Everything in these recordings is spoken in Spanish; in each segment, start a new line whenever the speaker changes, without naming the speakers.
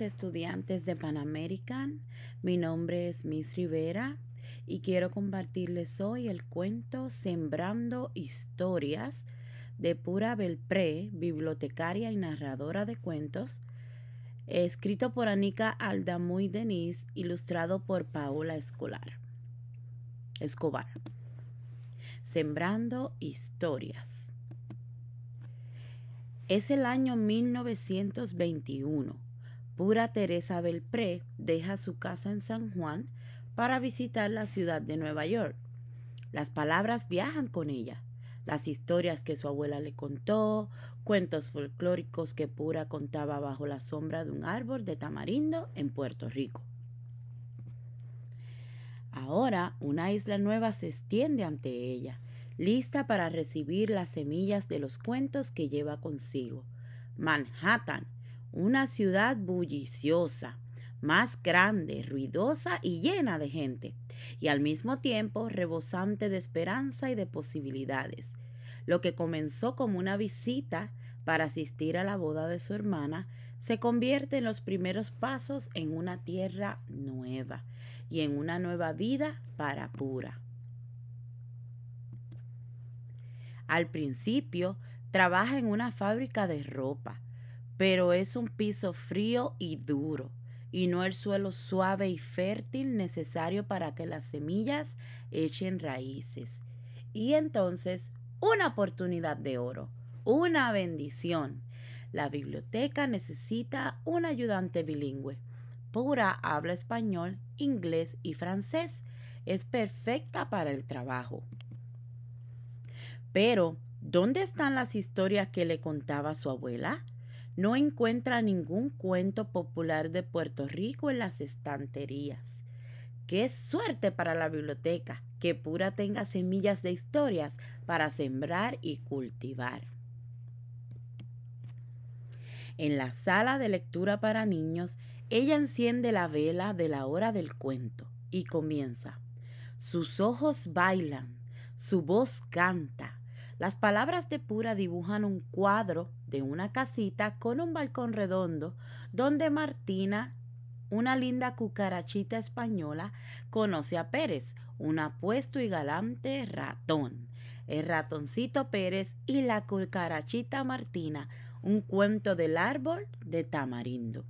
estudiantes de Pan American, mi nombre es Miss Rivera y quiero compartirles hoy el cuento Sembrando Historias de Pura Belpré, bibliotecaria y narradora de cuentos, escrito por Anika Aldamuy Denise, ilustrado por Paola Escolar. Escobar. Sembrando Historias. Es el año 1921 Pura Teresa Belpré deja su casa en San Juan para visitar la ciudad de Nueva York. Las palabras viajan con ella. Las historias que su abuela le contó, cuentos folclóricos que Pura contaba bajo la sombra de un árbol de tamarindo en Puerto Rico. Ahora una isla nueva se extiende ante ella, lista para recibir las semillas de los cuentos que lleva consigo. Manhattan, una ciudad bulliciosa, más grande, ruidosa y llena de gente, y al mismo tiempo rebosante de esperanza y de posibilidades. Lo que comenzó como una visita para asistir a la boda de su hermana, se convierte en los primeros pasos en una tierra nueva y en una nueva vida para pura. Al principio, trabaja en una fábrica de ropa, pero es un piso frío y duro, y no el suelo suave y fértil necesario para que las semillas echen raíces. Y entonces, una oportunidad de oro, una bendición. La biblioteca necesita un ayudante bilingüe. Pura habla español, inglés y francés. Es perfecta para el trabajo. Pero, ¿dónde están las historias que le contaba su abuela? No encuentra ningún cuento popular de Puerto Rico en las estanterías. Qué suerte para la biblioteca que Pura tenga semillas de historias para sembrar y cultivar. En la sala de lectura para niños, ella enciende la vela de la hora del cuento y comienza. Sus ojos bailan, su voz canta, las palabras de Pura dibujan un cuadro de una casita con un balcón redondo donde Martina, una linda cucarachita española, conoce a Pérez, un apuesto y galante ratón. El ratoncito Pérez y la cucarachita Martina, un cuento del árbol de tamarindo.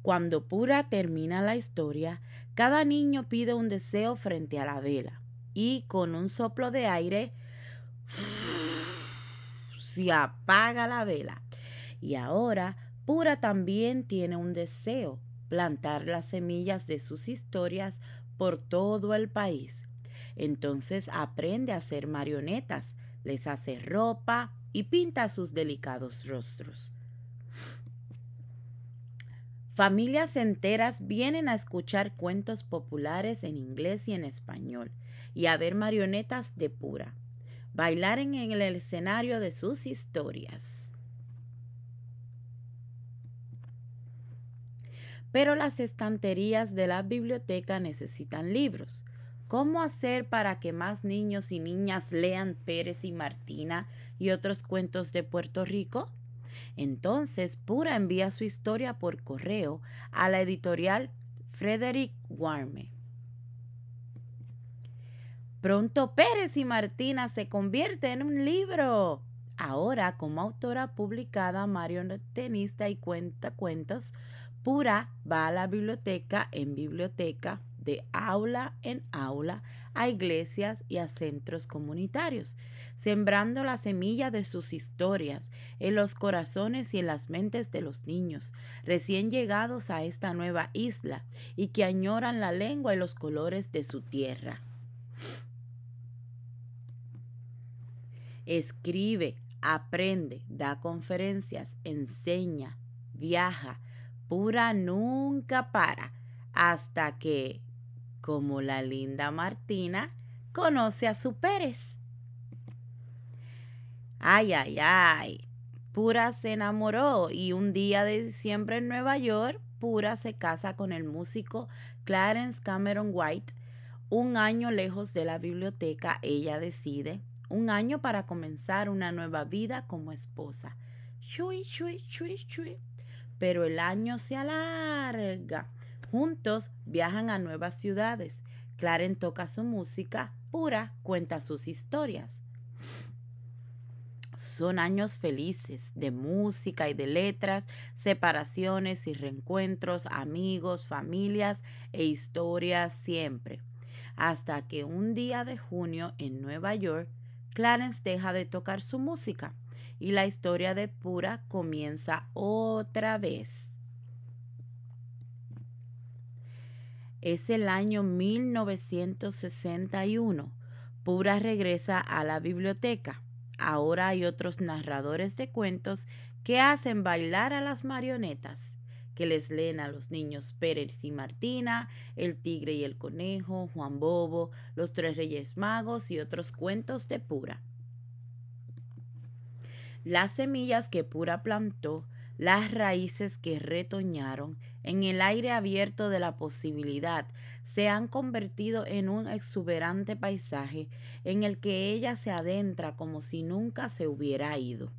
Cuando Pura termina la historia, cada niño pide un deseo frente a la vela y con un soplo de aire se apaga la vela. Y ahora Pura también tiene un deseo, plantar las semillas de sus historias por todo el país. Entonces aprende a hacer marionetas, les hace ropa y pinta sus delicados rostros. Familias enteras vienen a escuchar cuentos populares en inglés y en español y a ver marionetas de pura, bailar en el escenario de sus historias. Pero las estanterías de la biblioteca necesitan libros. ¿Cómo hacer para que más niños y niñas lean Pérez y Martina y otros cuentos de Puerto Rico? Entonces Pura envía su historia por correo a la editorial Frederick Warme. Pronto Pérez y Martina se convierte en un libro. Ahora, como autora publicada, marionetista y cuenta cuentos, Pura va a la biblioteca en biblioteca, de aula en aula, a iglesias y a centros comunitarios, sembrando la semilla de sus historias en los corazones y en las mentes de los niños recién llegados a esta nueva isla y que añoran la lengua y los colores de su tierra. Escribe, aprende, da conferencias, enseña, viaja, pura nunca para, hasta que como la linda Martina conoce a su Pérez. Ay, ay, ay. Pura se enamoró y un día de diciembre en Nueva York, Pura se casa con el músico Clarence Cameron White. Un año lejos de la biblioteca, ella decide, un año para comenzar una nueva vida como esposa. Shui, shui, shui, shui. pero el año se alarga. Juntos viajan a nuevas ciudades. Clarence toca su música, Pura cuenta sus historias. Son años felices de música y de letras, separaciones y reencuentros, amigos, familias e historias siempre. Hasta que un día de junio en Nueva York, Clarence deja de tocar su música y la historia de Pura comienza otra vez. Es el año 1961. Pura regresa a la biblioteca. Ahora hay otros narradores de cuentos que hacen bailar a las marionetas, que les leen a los niños Pérez y Martina, El tigre y el conejo, Juan Bobo, Los tres reyes magos y otros cuentos de Pura. Las semillas que Pura plantó, las raíces que retoñaron en el aire abierto de la posibilidad, se han convertido en un exuberante paisaje en el que ella se adentra como si nunca se hubiera ido.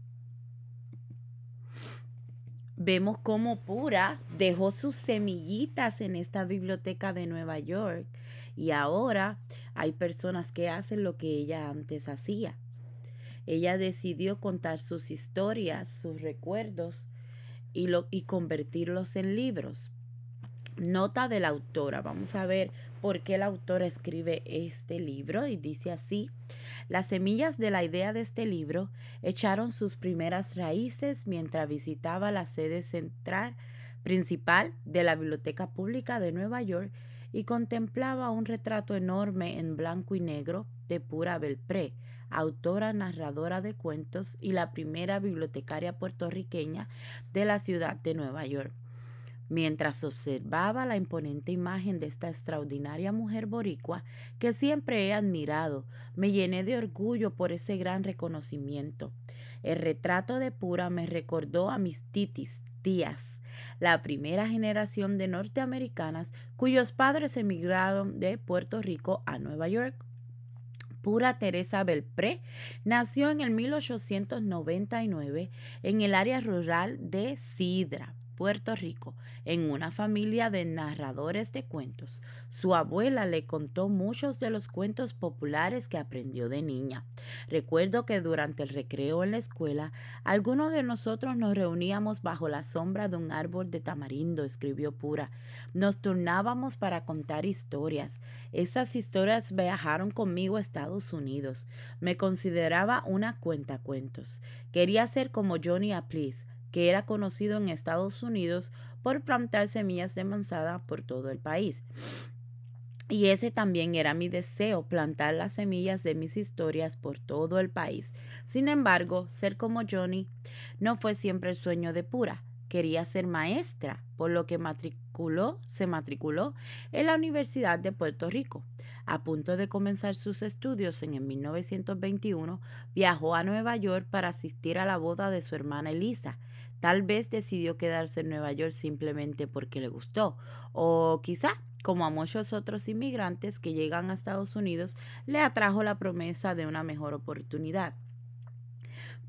Vemos cómo Pura dejó sus semillitas en esta biblioteca de Nueva York y ahora hay personas que hacen lo que ella antes hacía ella decidió contar sus historias, sus recuerdos y, lo, y convertirlos en libros. Nota de la autora. Vamos a ver por qué la autora escribe este libro y dice así. Las semillas de la idea de este libro echaron sus primeras raíces mientras visitaba la sede central principal de la Biblioteca Pública de Nueva York y contemplaba un retrato enorme en blanco y negro de Pura Belpré, autora narradora de cuentos y la primera bibliotecaria puertorriqueña de la ciudad de Nueva York. Mientras observaba la imponente imagen de esta extraordinaria mujer boricua que siempre he admirado, me llené de orgullo por ese gran reconocimiento. El retrato de Pura me recordó a mis titis, tías, la primera generación de norteamericanas cuyos padres emigraron de Puerto Rico a Nueva York. Pura Teresa Belpré nació en el 1899 en el área rural de Sidra, Puerto Rico, en una familia de narradores de cuentos. Su abuela le contó muchos de los cuentos populares que aprendió de niña. Recuerdo que durante el recreo en la escuela, algunos de nosotros nos reuníamos bajo la sombra de un árbol de tamarindo, escribió Pura. Nos turnábamos para contar historias. Esas historias viajaron conmigo a Estados Unidos. Me consideraba una cuentacuentos. Quería ser como Johnny Aplis que era conocido en Estados Unidos por plantar semillas de manzana por todo el país. Y ese también era mi deseo, plantar las semillas de mis historias por todo el país. Sin embargo, ser como Johnny no fue siempre el sueño de Pura. Quería ser maestra, por lo que matriculó, se matriculó en la Universidad de Puerto Rico. A punto de comenzar sus estudios en 1921, viajó a Nueva York para asistir a la boda de su hermana Elisa, Tal vez decidió quedarse en Nueva York simplemente porque le gustó, o quizá, como a muchos otros inmigrantes que llegan a Estados Unidos, le atrajo la promesa de una mejor oportunidad.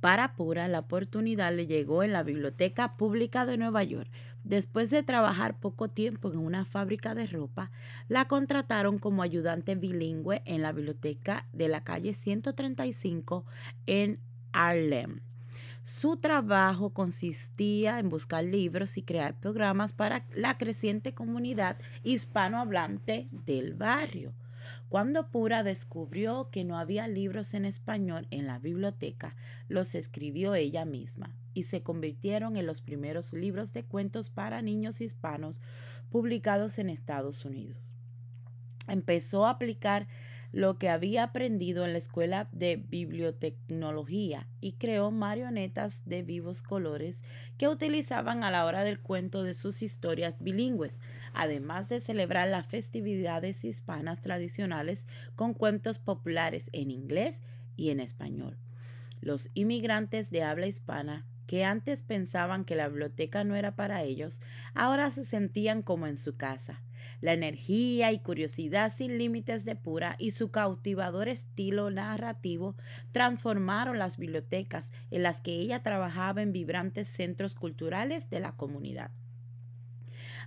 Para Pura, la oportunidad le llegó en la Biblioteca Pública de Nueva York. Después de trabajar poco tiempo en una fábrica de ropa, la contrataron como ayudante bilingüe en la biblioteca de la calle 135 en Harlem. Su trabajo consistía en buscar libros y crear programas para la creciente comunidad hispanohablante del barrio. Cuando Pura descubrió que no había libros en español en la biblioteca, los escribió ella misma y se convirtieron en los primeros libros de cuentos para niños hispanos publicados en Estados Unidos. Empezó a aplicar lo que había aprendido en la escuela de bibliotecnología y creó marionetas de vivos colores que utilizaban a la hora del cuento de sus historias bilingües, además de celebrar las festividades hispanas tradicionales con cuentos populares en inglés y en español. Los inmigrantes de habla hispana que antes pensaban que la biblioteca no era para ellos, ahora se sentían como en su casa. La energía y curiosidad sin límites de Pura y su cautivador estilo narrativo transformaron las bibliotecas en las que ella trabajaba en vibrantes centros culturales de la comunidad.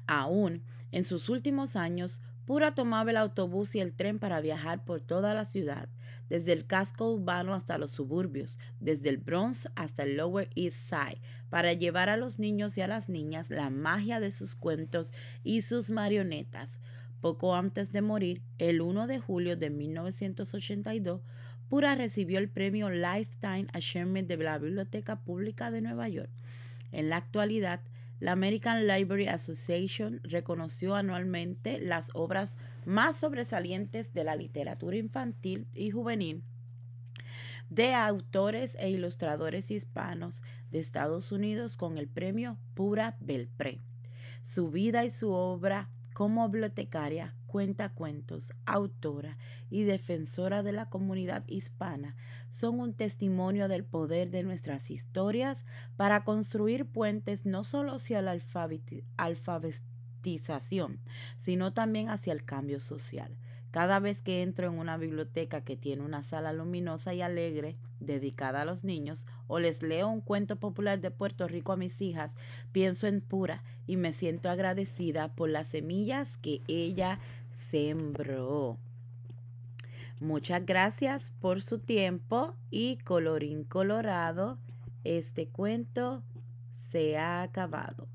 Aún en sus últimos años, Pura tomaba el autobús y el tren para viajar por toda la ciudad, desde el casco urbano hasta los suburbios, desde el Bronx hasta el Lower East Side, para llevar a los niños y a las niñas la magia de sus cuentos y sus marionetas. Poco antes de morir, el 1 de julio de 1982, Pura recibió el premio Lifetime Achievement de la Biblioteca Pública de Nueva York. En la actualidad, la American Library Association reconoció anualmente las obras más sobresalientes de la literatura infantil y juvenil de autores e ilustradores hispanos de Estados Unidos con el premio Pura Belpré. Su vida y su obra como bibliotecaria, cuentacuentos, autora y defensora de la comunidad hispana son un testimonio del poder de nuestras historias para construir puentes no solo hacia la alfabetización, sino también hacia el cambio social. Cada vez que entro en una biblioteca que tiene una sala luminosa y alegre dedicada a los niños o les leo un cuento popular de Puerto Rico a mis hijas, pienso en Pura y me siento agradecida por las semillas que ella sembró. Muchas gracias por su tiempo y colorín colorado, este cuento se ha acabado.